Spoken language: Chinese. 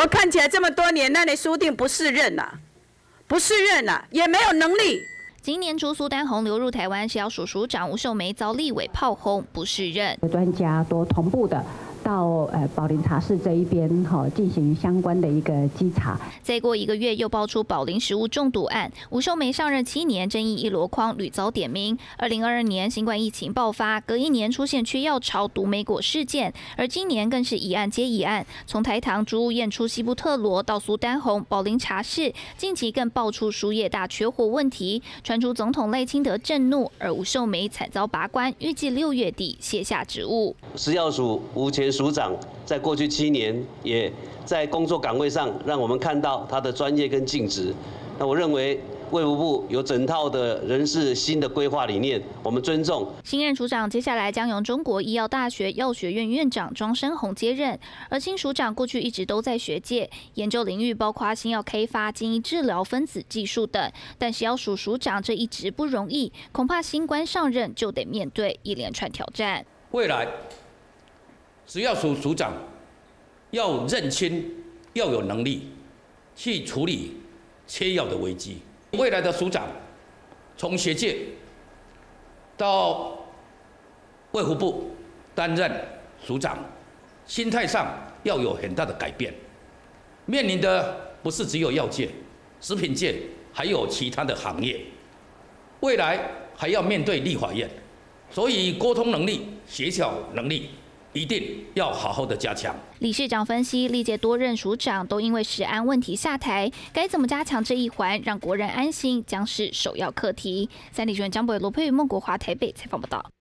我看起来这么多年，那你输定不是任呐，不是任呐，也没有能力。今年初，苏丹红流入台湾，是要署署长吴秀梅遭立委炮轰，不是任。专家都同步的。到呃宝林茶室这一边哈进行相关的一个稽查。再过一个月又爆出宝林食物中毒案，吴秀梅上任七年，争议一箩筐，屡遭点名。二零二二年新冠疫情爆发，隔一年出现缺药潮毒梅果事件，而今年更是一案接一案，从台糖猪物验出西部特罗到苏丹红宝林茶室，近期更爆出输液大缺货问题，传出总统赖清德震怒，而吴秀梅惨遭拔关，预计六月底卸下职务。食药署吴前。署长在过去七年也在工作岗位上，让我们看到他的专业跟尽职。那我认为卫福部有整套的人事新的规划理念，我们尊重。新任署长接下来将由中国医药大学药学院院长庄生宏接任，而新署长过去一直都在学界，研究领域包括新药开发、基因治疗、分子技术等。但是要署署长这一职不容易，恐怕新官上任就得面对一连串挑战。未来。只要署署长要认清，要有能力去处理缺药的危机。未来的署长从学界到卫福部担任署长，心态上要有很大的改变。面临的不是只有药界、食品界，还有其他的行业。未来还要面对立法院，所以沟通能力、协调能力。一定要好好的加强。理事长分析，历届多任署长都因为食安问题下台，该怎么加强这一环，让国人安心，将是首要课题。三立新闻张博罗佩宇、孟国华台北采访报道。